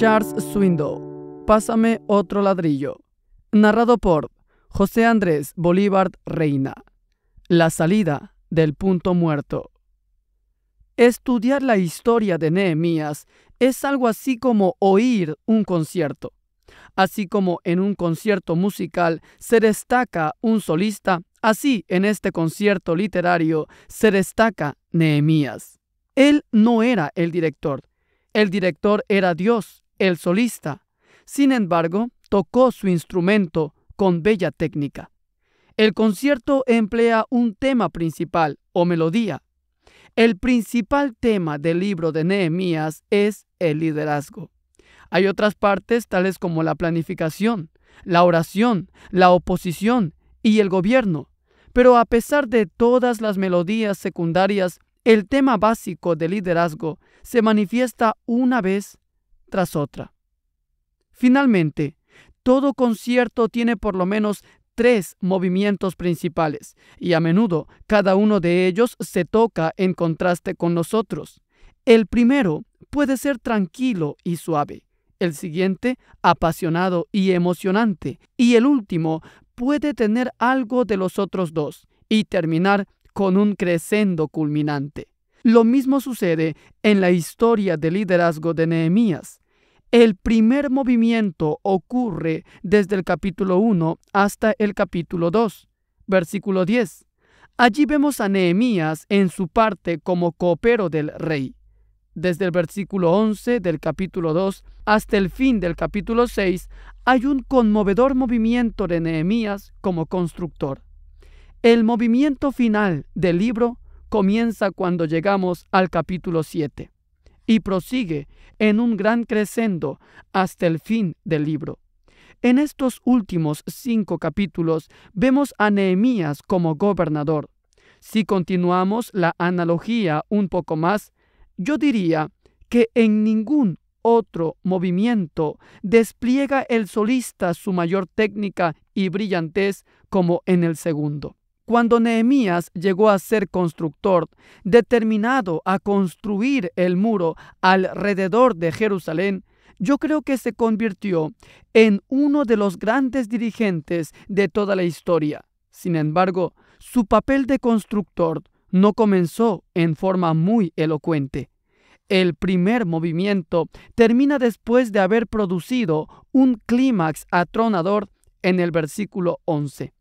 Charles Swindoll, Pásame otro ladrillo. Narrado por José Andrés Bolívar Reina. La salida del punto muerto. Estudiar la historia de Nehemías es algo así como oír un concierto. Así como en un concierto musical se destaca un solista, así en este concierto literario se destaca Nehemías. Él no era el director, el director era Dios, el solista. Sin embargo, tocó su instrumento con bella técnica. El concierto emplea un tema principal o melodía. El principal tema del libro de Nehemías es el liderazgo. Hay otras partes tales como la planificación, la oración, la oposición y el gobierno. Pero a pesar de todas las melodías secundarias, el tema básico del liderazgo se manifiesta una vez tras otra. Finalmente, todo concierto tiene por lo menos tres movimientos principales, y a menudo cada uno de ellos se toca en contraste con los otros. El primero puede ser tranquilo y suave, el siguiente apasionado y emocionante, y el último puede tener algo de los otros dos y terminar con un crescendo culminante. Lo mismo sucede en la historia del liderazgo de Nehemías. El primer movimiento ocurre desde el capítulo 1 hasta el capítulo 2, versículo 10. Allí vemos a Nehemías en su parte como copero del rey. Desde el versículo 11 del capítulo 2 hasta el fin del capítulo 6 hay un conmovedor movimiento de Nehemías como constructor. El movimiento final del libro comienza cuando llegamos al capítulo 7 y prosigue en un gran crescendo hasta el fin del libro. En estos últimos cinco capítulos vemos a Nehemías como gobernador. Si continuamos la analogía un poco más, yo diría que en ningún otro movimiento despliega el solista su mayor técnica y brillantez como en el segundo. Cuando Nehemías llegó a ser constructor, determinado a construir el muro alrededor de Jerusalén, yo creo que se convirtió en uno de los grandes dirigentes de toda la historia. Sin embargo, su papel de constructor no comenzó en forma muy elocuente. El primer movimiento termina después de haber producido un clímax atronador en el versículo 11.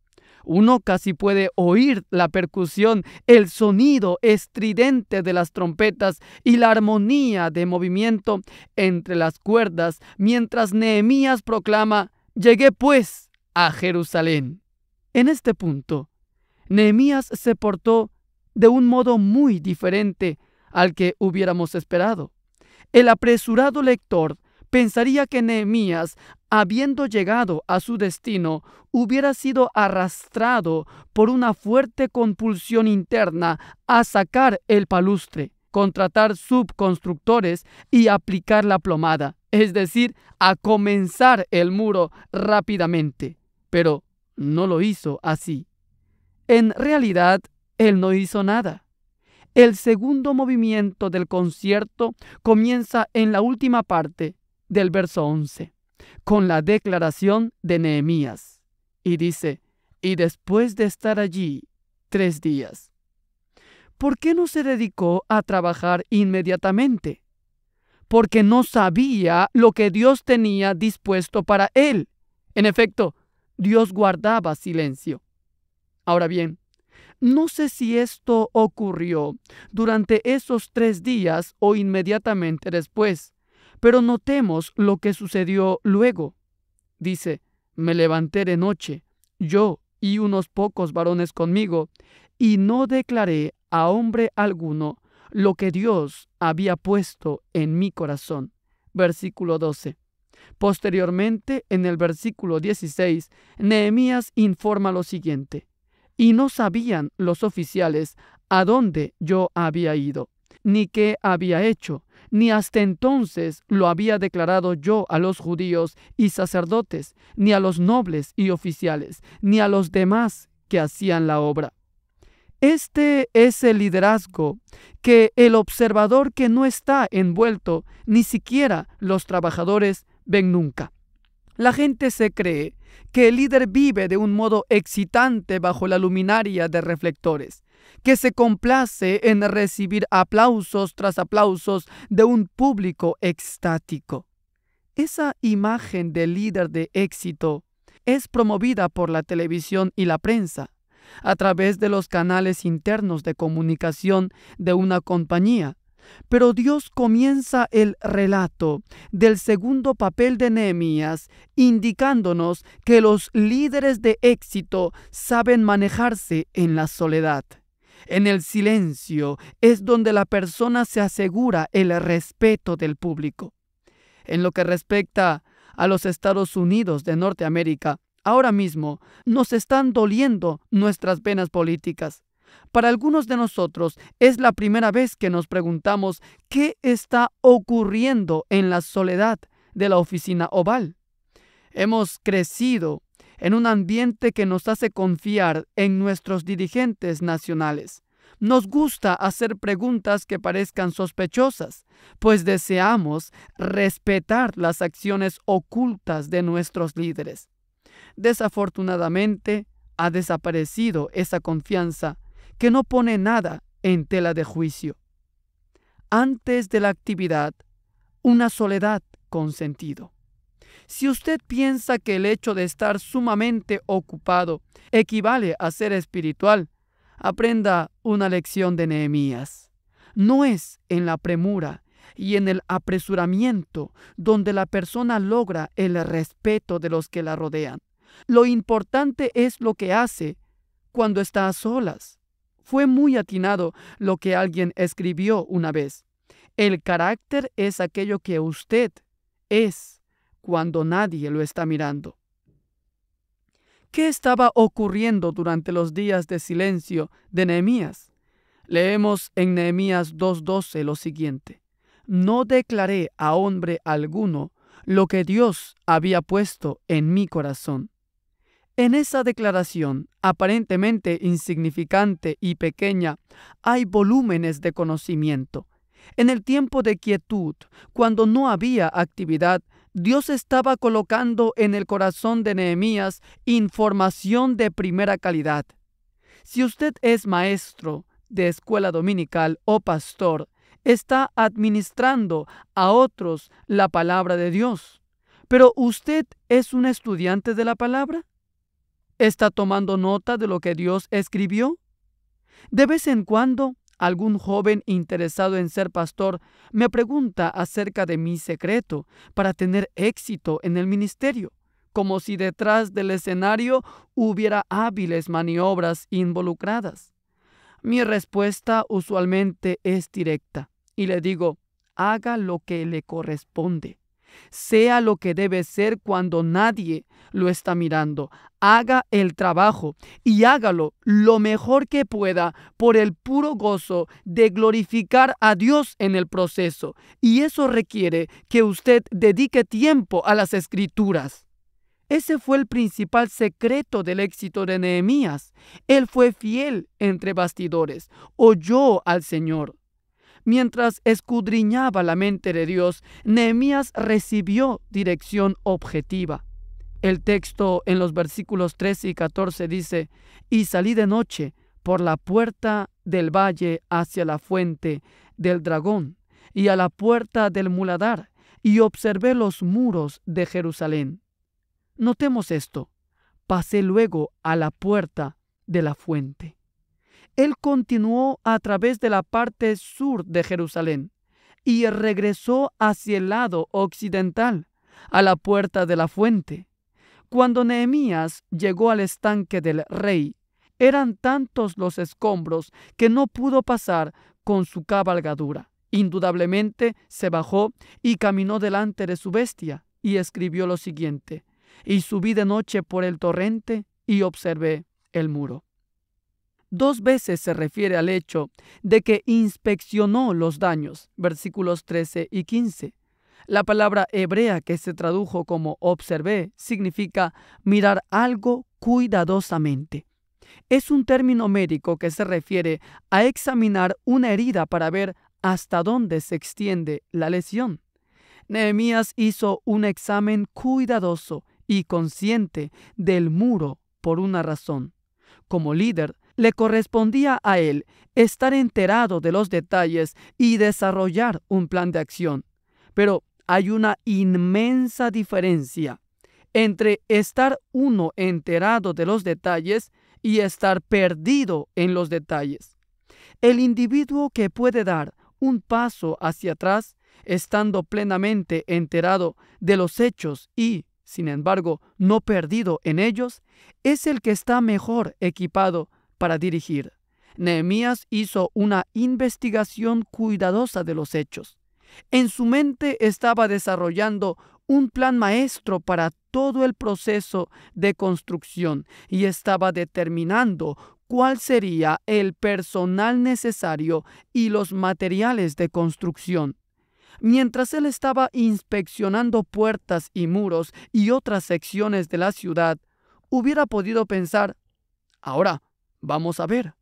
Uno casi puede oír la percusión, el sonido estridente de las trompetas y la armonía de movimiento entre las cuerdas mientras Nehemías proclama, llegué pues a Jerusalén. En este punto, Nehemías se portó de un modo muy diferente al que hubiéramos esperado. El apresurado lector pensaría que Nehemías, habiendo llegado a su destino, hubiera sido arrastrado por una fuerte compulsión interna a sacar el palustre, contratar subconstructores y aplicar la plomada, es decir, a comenzar el muro rápidamente. Pero no lo hizo así. En realidad, él no hizo nada. El segundo movimiento del concierto comienza en la última parte, del verso 11, con la declaración de Nehemías. Y dice, y después de estar allí tres días. ¿Por qué no se dedicó a trabajar inmediatamente? Porque no sabía lo que Dios tenía dispuesto para él. En efecto, Dios guardaba silencio. Ahora bien, no sé si esto ocurrió durante esos tres días o inmediatamente después, pero notemos lo que sucedió luego. Dice, me levanté de noche, yo y unos pocos varones conmigo, y no declaré a hombre alguno lo que Dios había puesto en mi corazón. Versículo 12. Posteriormente, en el versículo 16, Nehemías informa lo siguiente. Y no sabían los oficiales a dónde yo había ido, ni qué había hecho, ni hasta entonces lo había declarado yo a los judíos y sacerdotes, ni a los nobles y oficiales, ni a los demás que hacían la obra. Este es el liderazgo que el observador que no está envuelto, ni siquiera los trabajadores, ven nunca. La gente se cree que el líder vive de un modo excitante bajo la luminaria de reflectores, que se complace en recibir aplausos tras aplausos de un público extático. Esa imagen de líder de éxito es promovida por la televisión y la prensa a través de los canales internos de comunicación de una compañía. Pero Dios comienza el relato del segundo papel de Nehemías indicándonos que los líderes de éxito saben manejarse en la soledad. En el silencio es donde la persona se asegura el respeto del público. En lo que respecta a los Estados Unidos de Norteamérica, ahora mismo nos están doliendo nuestras venas políticas. Para algunos de nosotros es la primera vez que nos preguntamos qué está ocurriendo en la soledad de la oficina oval. Hemos crecido en un ambiente que nos hace confiar en nuestros dirigentes nacionales. Nos gusta hacer preguntas que parezcan sospechosas, pues deseamos respetar las acciones ocultas de nuestros líderes. Desafortunadamente, ha desaparecido esa confianza que no pone nada en tela de juicio. Antes de la actividad, una soledad con sentido. Si usted piensa que el hecho de estar sumamente ocupado equivale a ser espiritual, aprenda una lección de Nehemías. No es en la premura y en el apresuramiento donde la persona logra el respeto de los que la rodean. Lo importante es lo que hace cuando está a solas. Fue muy atinado lo que alguien escribió una vez. El carácter es aquello que usted es cuando nadie lo está mirando. ¿Qué estaba ocurriendo durante los días de silencio de Nehemías? Leemos en Nehemías 2.12 lo siguiente. No declaré a hombre alguno lo que Dios había puesto en mi corazón. En esa declaración, aparentemente insignificante y pequeña, hay volúmenes de conocimiento. En el tiempo de quietud, cuando no había actividad, Dios estaba colocando en el corazón de Nehemías información de primera calidad. Si usted es maestro de escuela dominical o pastor, está administrando a otros la palabra de Dios. Pero usted es un estudiante de la palabra. ¿Está tomando nota de lo que Dios escribió? De vez en cuando, algún joven interesado en ser pastor me pregunta acerca de mi secreto para tener éxito en el ministerio, como si detrás del escenario hubiera hábiles maniobras involucradas. Mi respuesta usualmente es directa y le digo, haga lo que le corresponde sea lo que debe ser cuando nadie lo está mirando. Haga el trabajo y hágalo lo mejor que pueda por el puro gozo de glorificar a Dios en el proceso. Y eso requiere que usted dedique tiempo a las escrituras. Ese fue el principal secreto del éxito de Nehemías. Él fue fiel entre bastidores, oyó al Señor. Mientras escudriñaba la mente de Dios, Nehemías recibió dirección objetiva. El texto en los versículos 13 y 14 dice, y salí de noche por la puerta del valle hacia la fuente del dragón y a la puerta del muladar, y observé los muros de Jerusalén. Notemos esto. Pasé luego a la puerta de la fuente él continuó a través de la parte sur de Jerusalén y regresó hacia el lado occidental, a la puerta de la fuente. Cuando Nehemías llegó al estanque del rey, eran tantos los escombros que no pudo pasar con su cabalgadura. Indudablemente se bajó y caminó delante de su bestia y escribió lo siguiente, y subí de noche por el torrente y observé el muro. Dos veces se refiere al hecho de que inspeccionó los daños, versículos 13 y 15. La palabra hebrea que se tradujo como observé significa mirar algo cuidadosamente. es un término médico que se refiere a examinar una herida para ver hasta dónde se extiende la lesión. Nehemías hizo un examen cuidadoso y consciente del muro por una razón. Como líder, le correspondía a él estar enterado de los detalles y desarrollar un plan de acción. Pero hay una inmensa diferencia entre estar uno enterado de los detalles y estar perdido en los detalles. El individuo que puede dar un paso hacia atrás, estando plenamente enterado de los hechos y, sin embargo, no perdido en ellos, es el que está mejor equipado para dirigir. Nehemías hizo una investigación cuidadosa de los hechos. En su mente estaba desarrollando un plan maestro para todo el proceso de construcción y estaba determinando cuál sería el personal necesario y los materiales de construcción. Mientras él estaba inspeccionando puertas y muros y otras secciones de la ciudad, hubiera podido pensar, ahora, vamos a ver,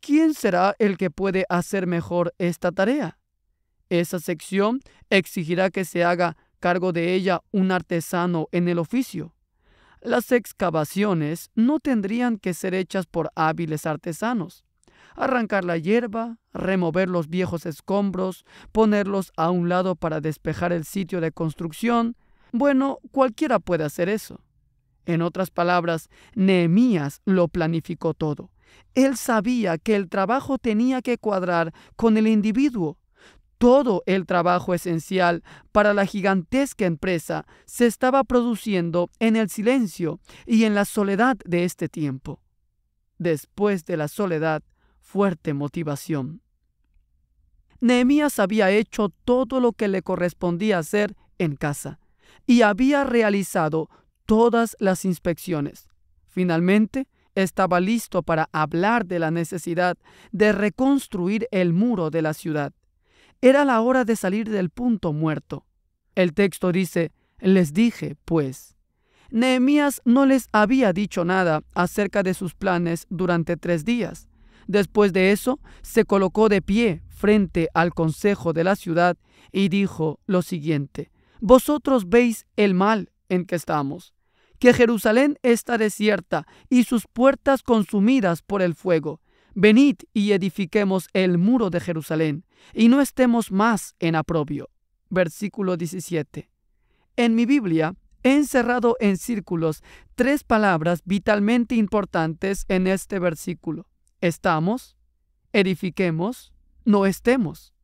¿quién será el que puede hacer mejor esta tarea? Esa sección exigirá que se haga cargo de ella un artesano en el oficio. Las excavaciones no tendrían que ser hechas por hábiles artesanos. Arrancar la hierba, remover los viejos escombros, ponerlos a un lado para despejar el sitio de construcción, bueno, cualquiera puede hacer eso. En otras palabras, Nehemías lo planificó todo. Él sabía que el trabajo tenía que cuadrar con el individuo, todo el trabajo esencial para la gigantesca empresa se estaba produciendo en el silencio y en la soledad de este tiempo. Después de la soledad, fuerte motivación. Nehemías había hecho todo lo que le correspondía hacer en casa y había realizado todas las inspecciones. Finalmente, estaba listo para hablar de la necesidad de reconstruir el muro de la ciudad. Era la hora de salir del punto muerto. El texto dice, les dije, pues. Nehemías no les había dicho nada acerca de sus planes durante tres días. Después de eso, se colocó de pie frente al consejo de la ciudad y dijo lo siguiente, Vosotros veis el mal en que estamos, que Jerusalén está desierta y sus puertas consumidas por el fuego, Venid y edifiquemos el muro de Jerusalén, y no estemos más en aprobio. Versículo 17. En mi Biblia he encerrado en círculos tres palabras vitalmente importantes en este versículo. Estamos, edifiquemos, no estemos.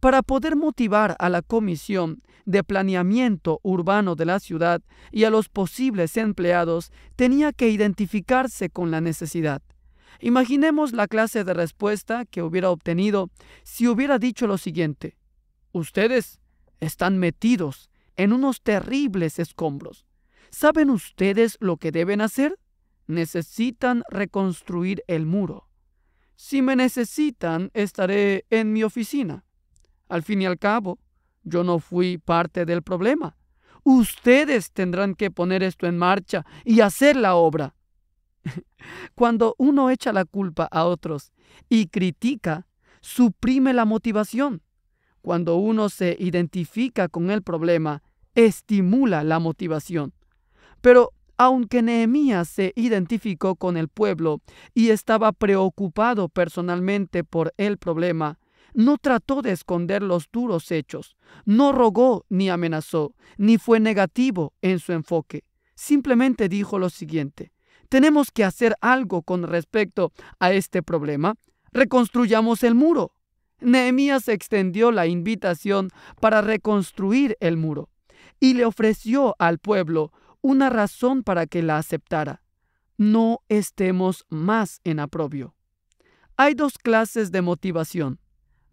Para poder motivar a la comisión de planeamiento urbano de la ciudad y a los posibles empleados, tenía que identificarse con la necesidad. Imaginemos la clase de respuesta que hubiera obtenido si hubiera dicho lo siguiente. Ustedes están metidos en unos terribles escombros. ¿Saben ustedes lo que deben hacer? Necesitan reconstruir el muro. Si me necesitan, estaré en mi oficina. Al fin y al cabo, yo no fui parte del problema. Ustedes tendrán que poner esto en marcha y hacer la obra. Cuando uno echa la culpa a otros y critica, suprime la motivación. Cuando uno se identifica con el problema, estimula la motivación. Pero aunque Nehemías se identificó con el pueblo y estaba preocupado personalmente por el problema, no trató de esconder los duros hechos, no rogó ni amenazó, ni fue negativo en su enfoque. Simplemente dijo lo siguiente, tenemos que hacer algo con respecto a este problema. Reconstruyamos el muro. Nehemías extendió la invitación para reconstruir el muro y le ofreció al pueblo una razón para que la aceptara. No estemos más en aprobio. Hay dos clases de motivación.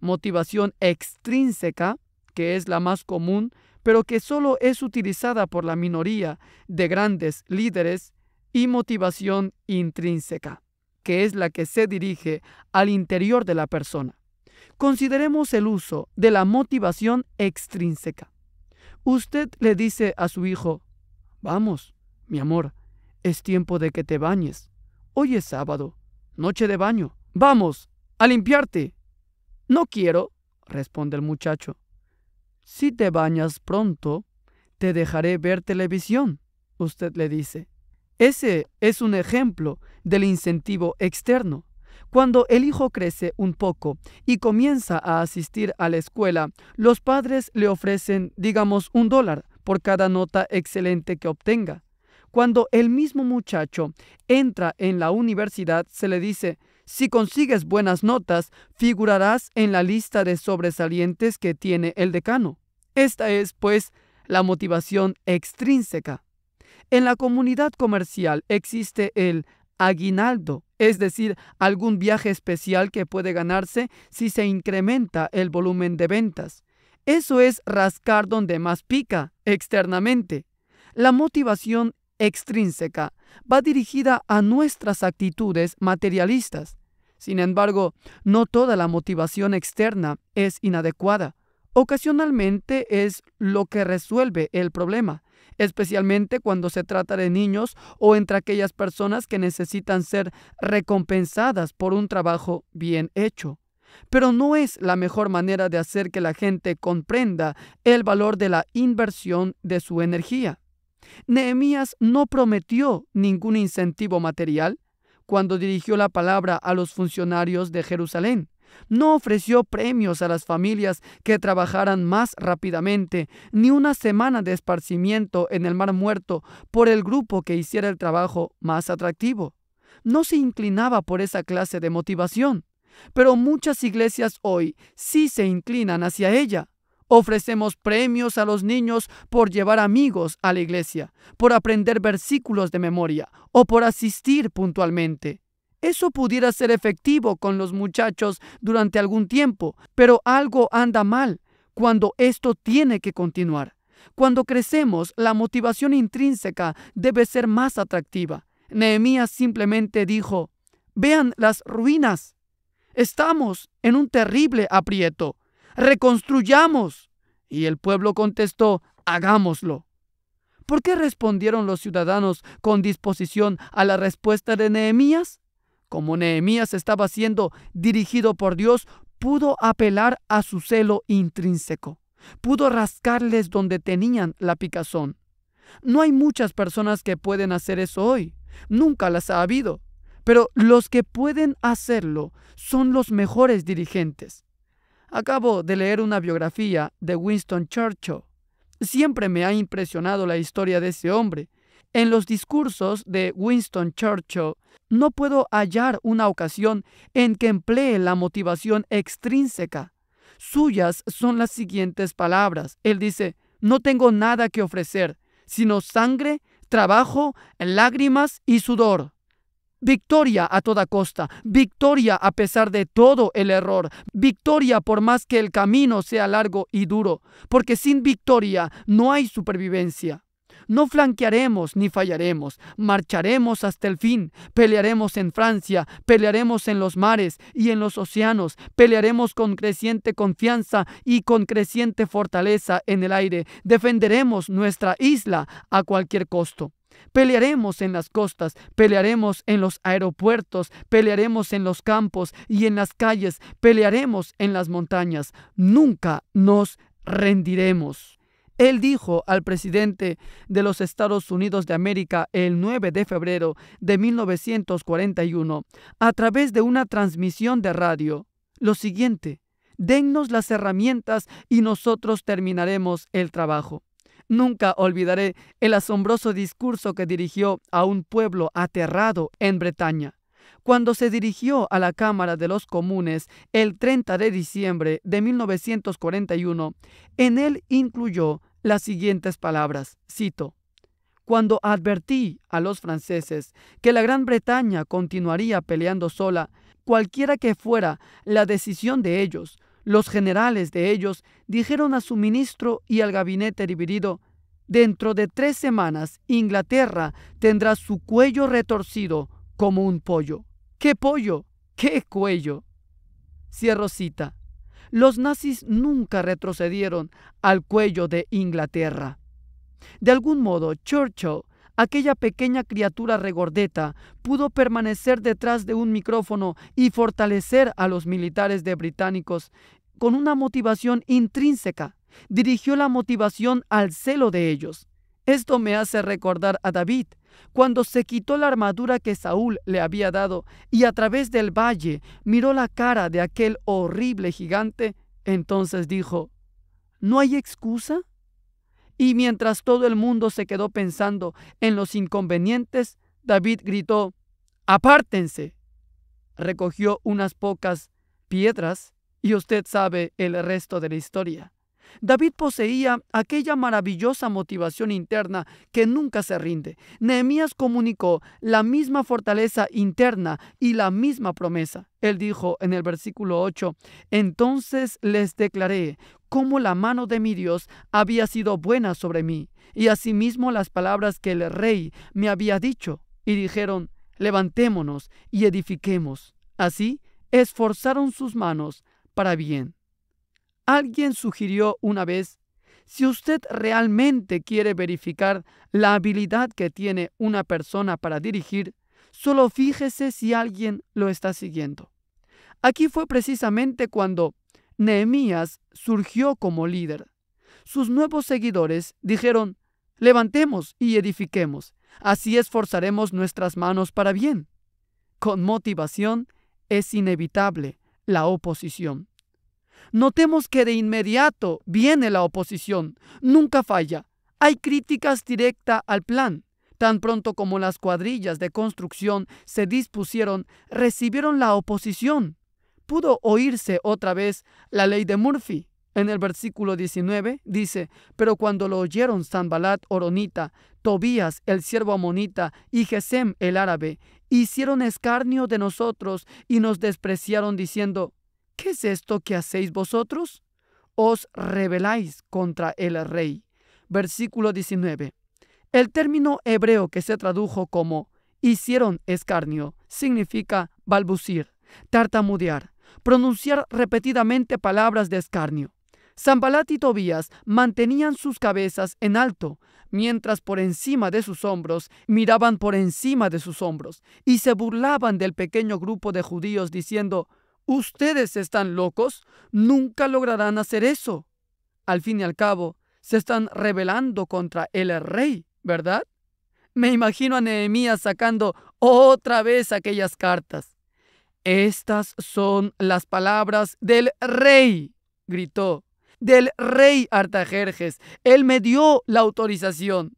Motivación extrínseca, que es la más común, pero que solo es utilizada por la minoría de grandes líderes y motivación intrínseca, que es la que se dirige al interior de la persona. Consideremos el uso de la motivación extrínseca. Usted le dice a su hijo, vamos, mi amor, es tiempo de que te bañes. Hoy es sábado, noche de baño. Vamos, a limpiarte. No quiero, responde el muchacho. Si te bañas pronto, te dejaré ver televisión, usted le dice. Ese es un ejemplo del incentivo externo. Cuando el hijo crece un poco y comienza a asistir a la escuela, los padres le ofrecen, digamos, un dólar por cada nota excelente que obtenga. Cuando el mismo muchacho entra en la universidad, se le dice, si consigues buenas notas, figurarás en la lista de sobresalientes que tiene el decano. Esta es, pues, la motivación extrínseca. En la comunidad comercial existe el aguinaldo, es decir, algún viaje especial que puede ganarse si se incrementa el volumen de ventas. Eso es rascar donde más pica, externamente. La motivación extrínseca va dirigida a nuestras actitudes materialistas. Sin embargo, no toda la motivación externa es inadecuada. Ocasionalmente es lo que resuelve el problema, especialmente cuando se trata de niños o entre aquellas personas que necesitan ser recompensadas por un trabajo bien hecho. Pero no es la mejor manera de hacer que la gente comprenda el valor de la inversión de su energía. Nehemías no prometió ningún incentivo material cuando dirigió la palabra a los funcionarios de Jerusalén. No ofreció premios a las familias que trabajaran más rápidamente, ni una semana de esparcimiento en el Mar Muerto por el grupo que hiciera el trabajo más atractivo. No se inclinaba por esa clase de motivación, pero muchas iglesias hoy sí se inclinan hacia ella. Ofrecemos premios a los niños por llevar amigos a la iglesia, por aprender versículos de memoria o por asistir puntualmente. Eso pudiera ser efectivo con los muchachos durante algún tiempo, pero algo anda mal cuando esto tiene que continuar. Cuando crecemos, la motivación intrínseca debe ser más atractiva. Nehemías simplemente dijo, vean las ruinas. Estamos en un terrible aprieto. Reconstruyamos. Y el pueblo contestó, hagámoslo. ¿Por qué respondieron los ciudadanos con disposición a la respuesta de Nehemías? como Nehemías estaba siendo dirigido por Dios, pudo apelar a su celo intrínseco. Pudo rascarles donde tenían la picazón. No hay muchas personas que pueden hacer eso hoy. Nunca las ha habido. Pero los que pueden hacerlo son los mejores dirigentes. Acabo de leer una biografía de Winston Churchill. Siempre me ha impresionado la historia de ese hombre. En los discursos de Winston Churchill no puedo hallar una ocasión en que emplee la motivación extrínseca. Suyas son las siguientes palabras. Él dice, no tengo nada que ofrecer, sino sangre, trabajo, lágrimas y sudor. Victoria a toda costa, victoria a pesar de todo el error, victoria por más que el camino sea largo y duro, porque sin victoria no hay supervivencia. No flanquearemos ni fallaremos, marcharemos hasta el fin, pelearemos en Francia, pelearemos en los mares y en los océanos, pelearemos con creciente confianza y con creciente fortaleza en el aire, defenderemos nuestra isla a cualquier costo. Pelearemos en las costas, pelearemos en los aeropuertos, pelearemos en los campos y en las calles, pelearemos en las montañas. Nunca nos rendiremos. Él dijo al presidente de los Estados Unidos de América el 9 de febrero de 1941, a través de una transmisión de radio, lo siguiente, dennos las herramientas y nosotros terminaremos el trabajo. Nunca olvidaré el asombroso discurso que dirigió a un pueblo aterrado en Bretaña. Cuando se dirigió a la Cámara de los Comunes el 30 de diciembre de 1941, en él incluyó las siguientes palabras. Cito. Cuando advertí a los franceses que la Gran Bretaña continuaría peleando sola, cualquiera que fuera la decisión de ellos, los generales de ellos dijeron a su ministro y al gabinete dividido, dentro de tres semanas Inglaterra tendrá su cuello retorcido como un pollo. ¿Qué pollo? ¿Qué cuello? Cierro cita. Los nazis nunca retrocedieron al cuello de Inglaterra. De algún modo, Churchill aquella pequeña criatura regordeta pudo permanecer detrás de un micrófono y fortalecer a los militares de británicos con una motivación intrínseca. Dirigió la motivación al celo de ellos. Esto me hace recordar a David, cuando se quitó la armadura que Saúl le había dado y a través del valle miró la cara de aquel horrible gigante, entonces dijo, ¿no hay excusa? Y mientras todo el mundo se quedó pensando en los inconvenientes, David gritó, apártense. Recogió unas pocas piedras y usted sabe el resto de la historia. David poseía aquella maravillosa motivación interna que nunca se rinde. Nehemías comunicó la misma fortaleza interna y la misma promesa. Él dijo en el versículo 8, entonces les declaré cómo la mano de mi Dios había sido buena sobre mí, y asimismo las palabras que el rey me había dicho. Y dijeron, levantémonos y edifiquemos. Así esforzaron sus manos para bien. Alguien sugirió una vez, si usted realmente quiere verificar la habilidad que tiene una persona para dirigir, solo fíjese si alguien lo está siguiendo. Aquí fue precisamente cuando Nehemías surgió como líder. Sus nuevos seguidores dijeron, levantemos y edifiquemos, así esforzaremos nuestras manos para bien. Con motivación es inevitable la oposición. Notemos que de inmediato viene la oposición, nunca falla. Hay críticas directas al plan. Tan pronto como las cuadrillas de construcción se dispusieron, recibieron la oposición. Pudo oírse otra vez la ley de Murphy. En el versículo 19 dice, pero cuando lo oyeron Sanbalat Oronita, Tobías el siervo amonita y Gesem el árabe, hicieron escarnio de nosotros y nos despreciaron diciendo, ¿Qué es esto que hacéis vosotros? Os rebeláis contra el rey. Versículo 19. El término hebreo que se tradujo como hicieron escarnio significa balbucir, tartamudear, pronunciar repetidamente palabras de escarnio. Zambalat y Tobías mantenían sus cabezas en alto, mientras por encima de sus hombros miraban por encima de sus hombros y se burlaban del pequeño grupo de judíos diciendo, Ustedes están locos, nunca lograrán hacer eso. Al fin y al cabo, se están rebelando contra el rey, ¿verdad? Me imagino a Nehemías sacando otra vez aquellas cartas. Estas son las palabras del rey, gritó, del rey Artajerjes. Él me dio la autorización.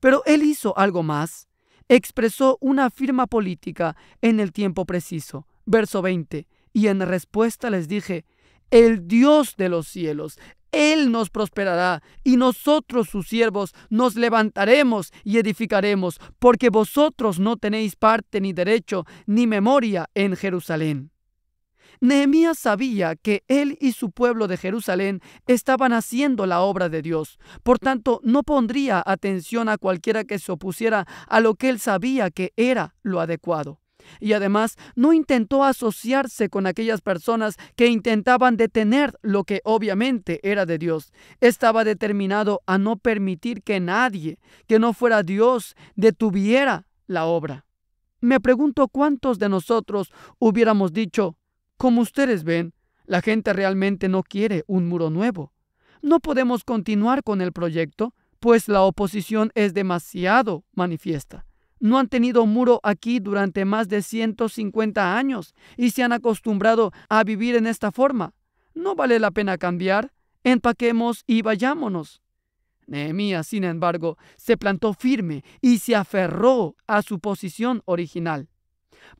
Pero él hizo algo más. Expresó una firma política en el tiempo preciso. Verso 20. Y en respuesta les dije, el Dios de los cielos, Él nos prosperará y nosotros sus siervos nos levantaremos y edificaremos, porque vosotros no tenéis parte ni derecho ni memoria en Jerusalén. Nehemías sabía que él y su pueblo de Jerusalén estaban haciendo la obra de Dios. Por tanto, no pondría atención a cualquiera que se opusiera a lo que él sabía que era lo adecuado y además no intentó asociarse con aquellas personas que intentaban detener lo que obviamente era de Dios. Estaba determinado a no permitir que nadie que no fuera Dios detuviera la obra. Me pregunto cuántos de nosotros hubiéramos dicho, como ustedes ven, la gente realmente no quiere un muro nuevo. No podemos continuar con el proyecto, pues la oposición es demasiado manifiesta no han tenido muro aquí durante más de 150 años y se han acostumbrado a vivir en esta forma. No vale la pena cambiar. Empaquemos y vayámonos. Nehemías, sin embargo, se plantó firme y se aferró a su posición original.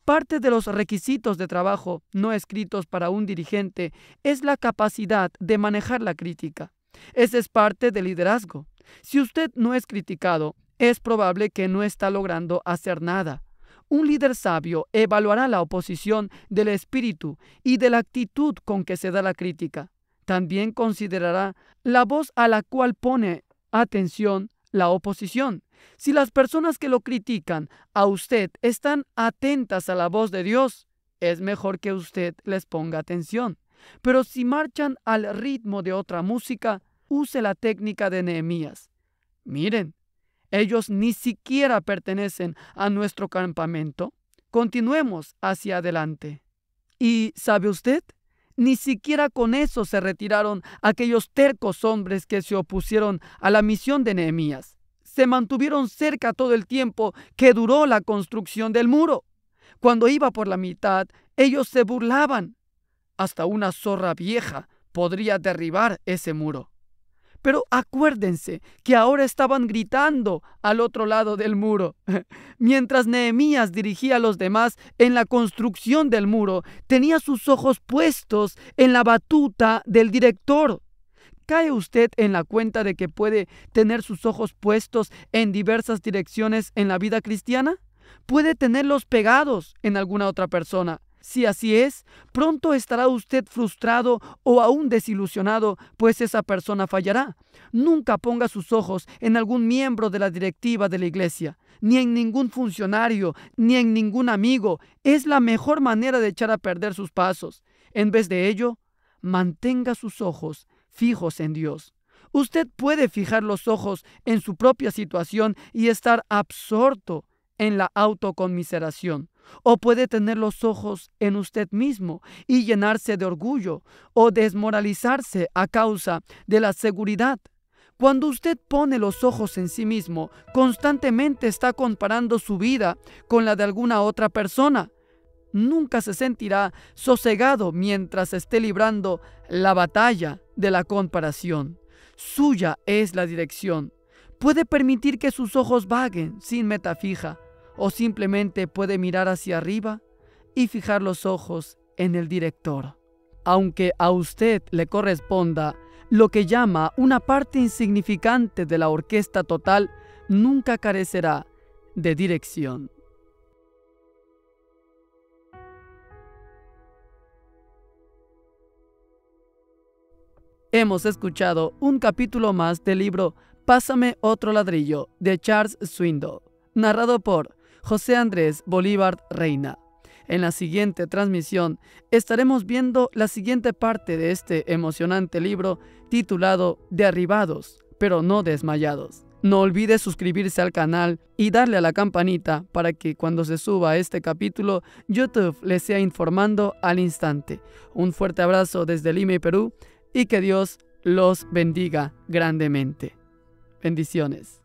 Parte de los requisitos de trabajo no escritos para un dirigente es la capacidad de manejar la crítica. Esa es parte del liderazgo. Si usted no es criticado, es probable que no está logrando hacer nada. Un líder sabio evaluará la oposición del espíritu y de la actitud con que se da la crítica. También considerará la voz a la cual pone atención la oposición. Si las personas que lo critican a usted están atentas a la voz de Dios, es mejor que usted les ponga atención. Pero si marchan al ritmo de otra música, use la técnica de Nehemías. Miren, Ellos ni siquiera pertenecen a nuestro campamento. Continuemos hacia adelante. ¿Y sabe usted? Ni siquiera con eso se retiraron aquellos tercos hombres que se opusieron a la misión de Nehemías. Se mantuvieron cerca todo el tiempo que duró la construcción del muro. Cuando iba por la mitad, ellos se burlaban. Hasta una zorra vieja podría derribar ese muro. Pero acuérdense que ahora estaban gritando al otro lado del muro. Mientras Nehemías dirigía a los demás en la construcción del muro, tenía sus ojos puestos en la batuta del director. ¿Cae usted en la cuenta de que puede tener sus ojos puestos en diversas direcciones en la vida cristiana? Puede tenerlos pegados en alguna otra persona si así es, pronto estará usted frustrado o aún desilusionado, pues esa persona fallará. Nunca ponga sus ojos en algún miembro de la directiva de la iglesia, ni en ningún funcionario, ni en ningún amigo. Es la mejor manera de echar a perder sus pasos. En vez de ello, mantenga sus ojos fijos en Dios. Usted puede fijar los ojos en su propia situación y estar absorto en la autoconmiseración o puede tener los ojos en usted mismo y llenarse de orgullo o desmoralizarse a causa de la seguridad. Cuando usted pone los ojos en sí mismo, constantemente está comparando su vida con la de alguna otra persona. Nunca se sentirá sosegado mientras esté librando la batalla de la comparación. Suya es la dirección. Puede permitir que sus ojos vaguen sin meta fija o simplemente puede mirar hacia arriba y fijar los ojos en el director. Aunque a usted le corresponda lo que llama una parte insignificante de la orquesta total, nunca carecerá de dirección. Hemos escuchado un capítulo más del libro Pásame otro ladrillo de Charles Swindoll, narrado por José Andrés Bolívar Reina. En la siguiente transmisión estaremos viendo la siguiente parte de este emocionante libro titulado Derribados, pero no desmayados. No olvide suscribirse al canal y darle a la campanita para que cuando se suba este capítulo YouTube le sea informando al instante. Un fuerte abrazo desde Lima y Perú y que Dios los bendiga grandemente. Bendiciones.